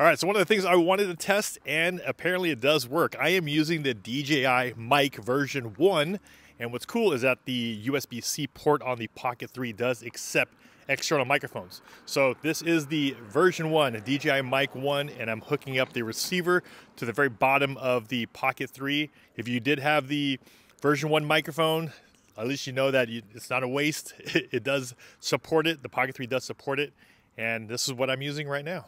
All right, so one of the things I wanted to test, and apparently it does work, I am using the DJI Mic version 1, and what's cool is that the USB-C port on the Pocket 3 does accept external microphones. So this is the version 1, DJI Mic 1, and I'm hooking up the receiver to the very bottom of the Pocket 3. If you did have the version 1 microphone, at least you know that it's not a waste. It does support it. The Pocket 3 does support it. And this is what I'm using right now.